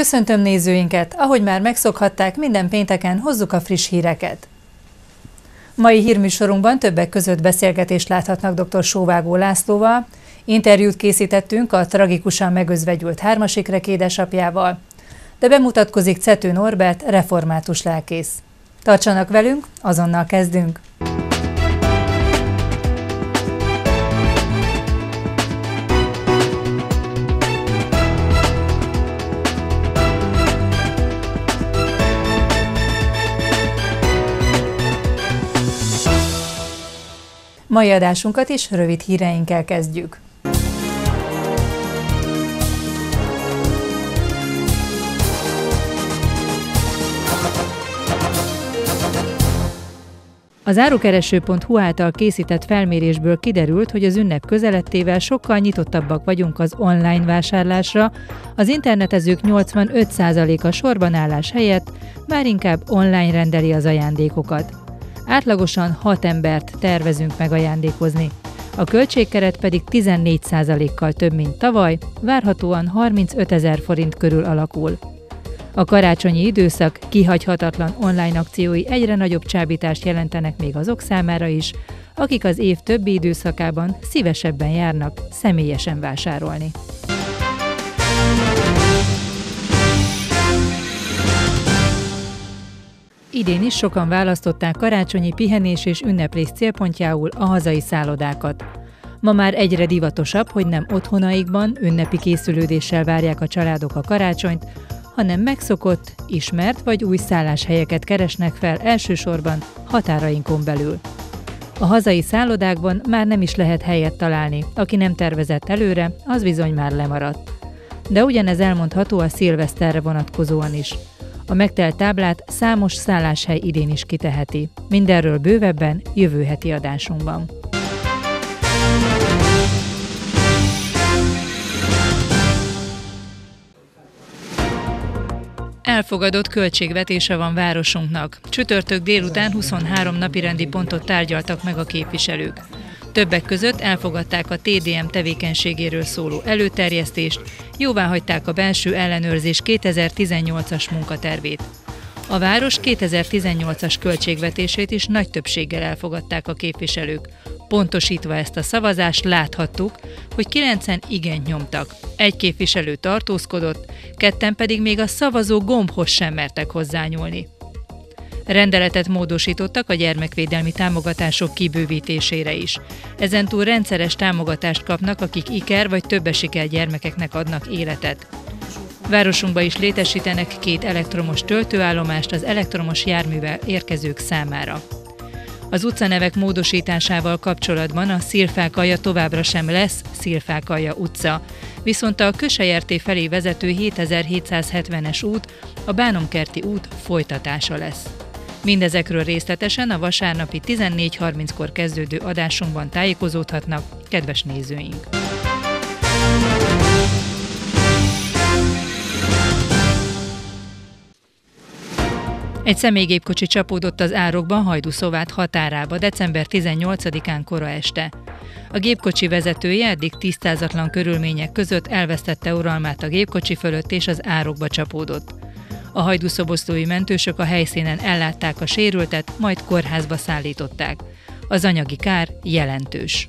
Köszöntöm nézőinket! Ahogy már megszokhatták, minden pénteken hozzuk a friss híreket. Mai hírműsorunkban többek között beszélgetést láthatnak dr. Sóvágó Lászlóval, interjút készítettünk a tragikusan megözvegyült hármasikrek édesapjával, de bemutatkozik Cető Norbert, református lelkész. Tartsanak velünk, azonnal kezdünk! Mai adásunkat is rövid híreinkkel kezdjük. Az árukereső.hu által készített felmérésből kiderült, hogy az ünnep közelettével sokkal nyitottabbak vagyunk az online vásárlásra, az internetezők 85%-a sorban állás helyett már inkább online rendeli az ajándékokat. Átlagosan 6 embert tervezünk megajándékozni. A költségkeret pedig 14%-kal több, mint tavaly, várhatóan 35 ezer forint körül alakul. A karácsonyi időszak kihagyhatatlan online akciói egyre nagyobb csábítást jelentenek még azok számára is, akik az év többi időszakában szívesebben járnak személyesen vásárolni. Idén is sokan választották karácsonyi pihenés és ünneplés célpontjául a hazai szállodákat. Ma már egyre divatosabb, hogy nem otthonaikban ünnepi készülődéssel várják a családok a karácsonyt, hanem megszokott, ismert vagy új szálláshelyeket keresnek fel elsősorban határainkon belül. A hazai szállodákban már nem is lehet helyet találni, aki nem tervezett előre, az bizony már lemaradt. De ugyanez elmondható a szilveszterre vonatkozóan is. A megtelt táblát számos szálláshely idén is kiteheti. Mindenről bővebben jövő heti adásunkban. Elfogadott költségvetése van városunknak. Csütörtök délután 23 napirendi pontot tárgyaltak meg a képviselők. Többek között elfogadták a TDM tevékenységéről szóló előterjesztést, jóvá hagyták a belső ellenőrzés 2018-as munkatervét. A város 2018-as költségvetését is nagy többséggel elfogadták a képviselők. Pontosítva ezt a szavazást láthattuk, hogy kilencen igent nyomtak. Egy képviselő tartózkodott, ketten pedig még a szavazó gombhoz sem mertek hozzányúlni. Rendeletet módosítottak a gyermekvédelmi támogatások kibővítésére is. Ezentúl rendszeres támogatást kapnak, akik iker vagy többesikel gyermekeknek adnak életet. Városunkba is létesítenek két elektromos töltőállomást az elektromos járművel érkezők számára. Az utcanevek módosításával kapcsolatban a Szilfákalja továbbra sem lesz Szilfákalja utca, viszont a Kösejérté felé vezető 7770-es út, a Bánomkerti út folytatása lesz. Mindezekről részletesen a vasárnapi 14.30-kor kezdődő adásunkban tájékozódhatnak, kedves nézőink! Egy személygépkocsi csapódott az árokban Hajdúszovát határába december 18-án kora este. A gépkocsi vezetője eddig tisztázatlan körülmények között elvesztette uralmát a gépkocsi fölött és az árokba csapódott. A hajdúszoboszlói mentősök a helyszínen ellátták a sérültet, majd kórházba szállították. Az anyagi kár jelentős.